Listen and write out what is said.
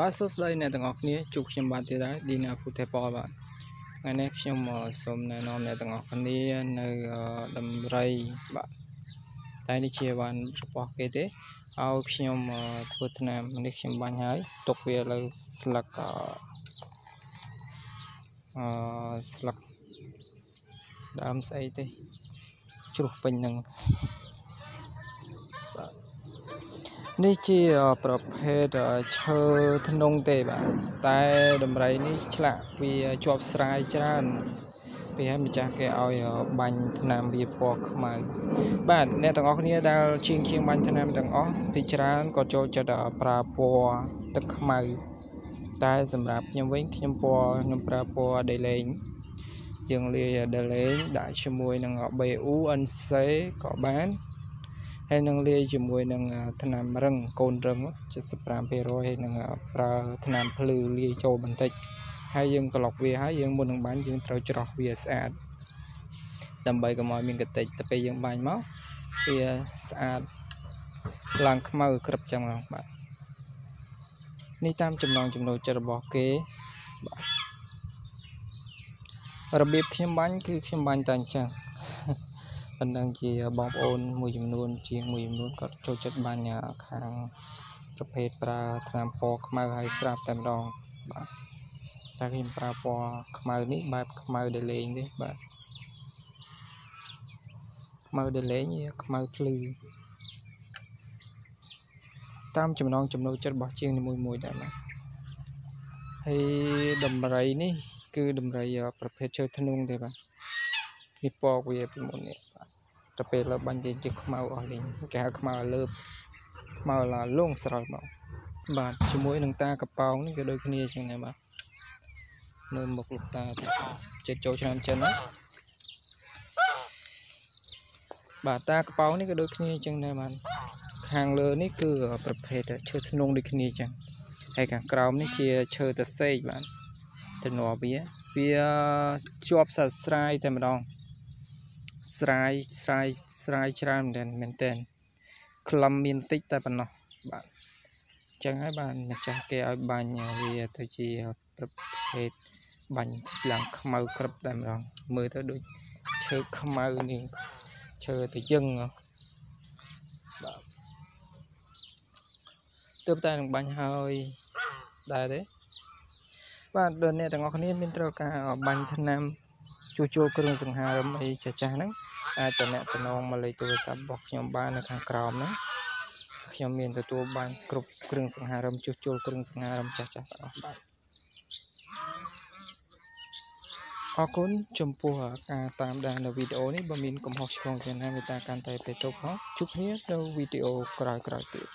បាទសួស្តីអ្នកទាំងអស់គ្នាជួបខ្ញុំបាទទៀតហើយឌីណាភូថេប៉បាទថ្ងៃនេះខ្ញុំសូមណែនាំអ្នកទាំងអស់គ្នានៅដំរីបាទតែនេះជាបានរបស់គេទេឲ្យខ្ញុំធ្វើថ្នាំនេះខ្ញុំបាញ់ហើយទុកវាលើស្លឹកអឺស្លឹកដើមស្អីទេជ្រុះពេញនឹង នេះជាប្រភេទឈើធ្នង់ទេបាទតែដំរីនេះឆ្លាក់វាជាប់ស្រាយច្រើនពីហើយម្ចាស់គេឲ្យបាញ់ថ្នាំវាពណ៌ខ្មៅបាទអ្នកទាំងអស់គ្នាដែលជាងជាងបាញ់ថ្នាំទាំងអស់ពីច្រើនក៏ចូលចិត្តប្រើពណ៌ទឹកខ្មៅតែសម្រាប់ខ្ញុំវិញខ្ញុំពណ៌ខ្ញុំប្រើពណ៌ដេលេងយើងលាយដេលេងដាក់ជាមួយនឹង BU NC ក៏បាន ហើយនឹងលាយជាមួយនឹងថ្នាំរឹងកូនរឹង75%ហើយនឹងប្រើថ្នាំភ្លឺលាយចូលបន្តិចហើយយើងក្លុកវាហើយយើងមុននឹងបាញ់យើងត្រូវច្រោះវាស្អាតដើម្បីកុំឲ្យមានកតិចទៅពេលយើងបាញ់មកវាស្អាតឡើងខ្មៅក្រឹបចឹងបាទនេះតាមចំណងចំណូលចិត្តរបស់គេបាទរបៀបខ្ញុំបាញ់គឺខ្ញុំបាញ់តែអញ្ចឹង ប៉ុណ្ណឹងជាបងប្អូនមួយចំនួន ជាងមួយចំនួនគាត់ចូលចិត្តបាញ់ខាងប្រភេទប្រើថ្នាំពណ៌ខ្មៅហើយស្រាប់តែម្ដងបាទតែខ្ញុំប្រើពណ៌ខ្មៅនេះបែបខ្មៅដែលលេងទេបាទខ្មៅដែលលេងខ្មៅភ្លឺតាមចំណងចំណូលចិត្តរបស់ជាងនីមួយៗដែរបាទហើយដំរីនេះ គឺដំរីប្រភេទឈើធ្នង់ទេបាទនេះពកវាពីមុននេះ ទៅពេលលើបាញ់ជាខ្មៅអស់លេងគេហៅខ្មៅលើបខ្មៅឡាលងស្រោចមកបាទជាមួយនឹងតាកប៉ោងនេះក៏ដូចគ្នាចឹងដែរបាទនៅមុខលោកតាចិត្តចូលឆ្នាំចិនណាបាទតាកប៉ោងនេះក៏ដូចគ្នាចឹងដែរបាទខាងលើនេះគឺប្រភេទឈើធ្នង់ដូចគ្នាចឹងហើយខាងក្រោមនេះជាឈើតសេកបាទទៅនរវាវាជាប់សាស្រាយតែម្ដង ស្រាយស្រាយស្រាយច្រើនមែនមែនតើក្លឹមមានតិចតែប៉ុណ្ណោះបាទអញ្ចឹងហើយបានម្ចាស់គេឲ្យបាញ់វាទៅជាប្រភេទបាញ់ឡើងខ្មៅក្រឹបតែម្ដងមើលទៅដូចឈើខ្មៅនេះឈើទៅយឹងបាទទើបតែនឹងបាញ់ហើយដែរទេបាទដល់អ្នកទាំងអស់គ្នាមានត្រូវការបាញ់ថ្នាំ ជួសជុលគ្រឿងសង្ហារឹមអីចាស់ចាស់ហ្នឹងអាចតំណតំណងមកលេខទូរស័ព្ទរបស់ខ្ញុំបាននៅខាងក្រោមហ្នឹងខ្ញុំមានទទួលបានគ្រប់គ្រឿងសង្ហារឹមជួសជុលគ្រឿងសង្ហារឹមចាស់ចាស់ទាំងអស់បាទអរគុណចំពោះការតាមដាននៅវីដេអូនេះបើមានកំហុសឆ្គងយ៉ាងណាមេត្តាកាន់តែបេតុបផងជួបគ្នានៅវីដេអូក្រោយៗទៀត